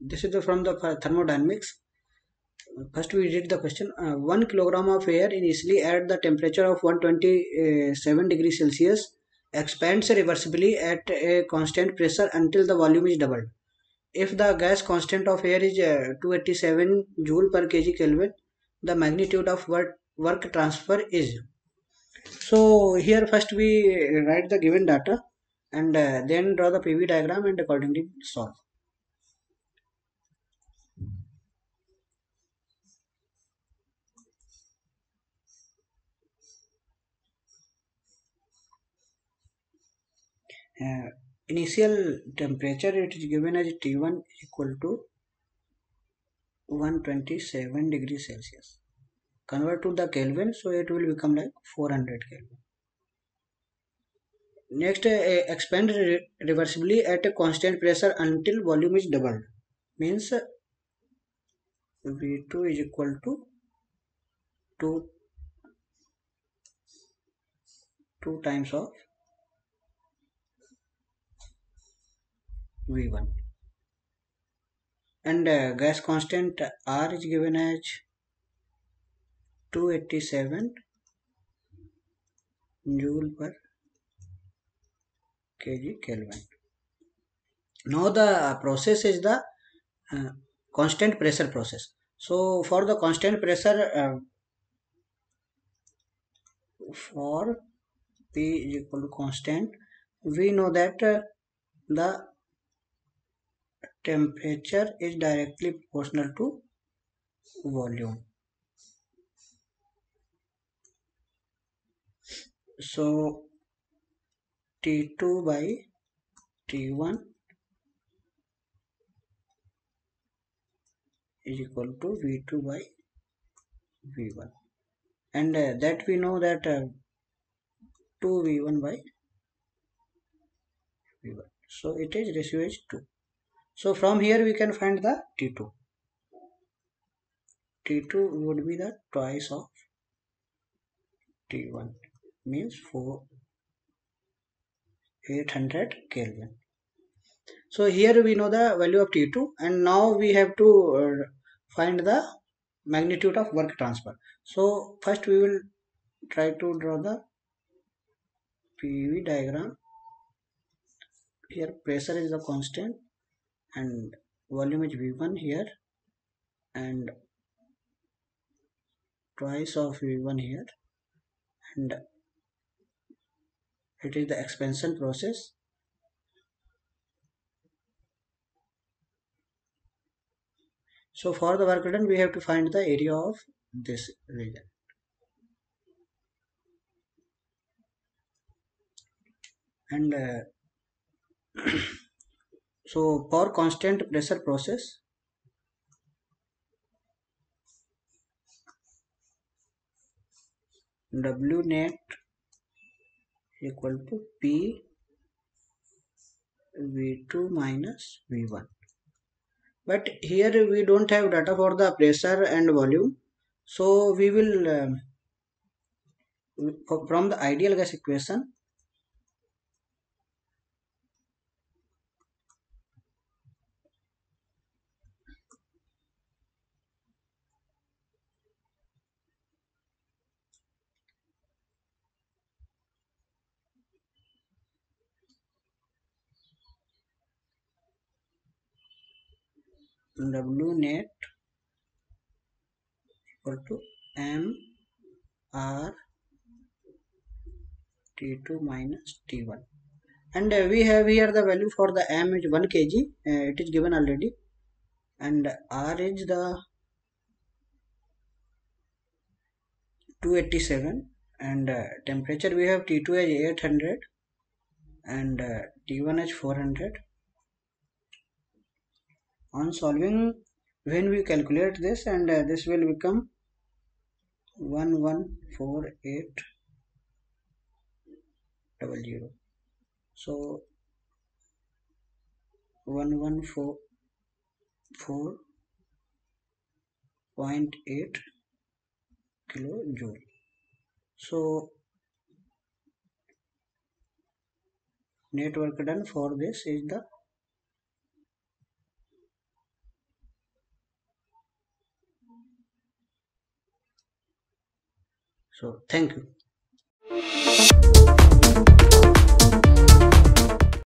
This is from the thermodynamics. First we read the question. Uh, 1 kilogram of air initially at the temperature of 127 degrees Celsius expands reversibly at a constant pressure until the volume is doubled. If the gas constant of air is uh, 287 joule per kg Kelvin, the magnitude of work, work transfer is. So here first we write the given data and uh, then draw the PV diagram and accordingly solve. Uh, initial temperature it is given as T1 equal to 127 degrees Celsius. Convert to the Kelvin so it will become like 400 Kelvin. Next expand re reversibly at a constant pressure until volume is doubled. Means uh, V2 is equal to 2 2 times of V1 and uh, gas constant R is given as 287 joule per kg Kelvin. Now the process is the uh, constant pressure process. So for the constant pressure uh, for P is equal to constant we know that uh, the temperature is directly proportional to volume. So T2 by T1 is equal to V2 by V1 and uh, that we know that uh, 2 V1 by V1 so it is ratio is 2 so from here we can find the T2. T2 would be the twice of T1 means 4 800 Kelvin. So here we know the value of T2 and now we have to uh, find the magnitude of work transfer. So first we will try to draw the PV diagram. Here pressure is the constant and volume is V1 here and twice of V1 here and it is the expansion process. So for the work done we have to find the area of this region. And uh, So for constant pressure process, W net equal to P V2 minus V1. But here we don't have data for the pressure and volume. So we will um, from the ideal gas equation W net equal to M R T2 minus T1 and uh, we have here the value for the M is 1 kg. Uh, it is given already. And R is the 287 and uh, temperature we have T2 is 800 and uh, T1 is 400 on solving. When we calculate this and uh, this will become 114800 so 1144.8 kilojoule so network done for this is the so thank you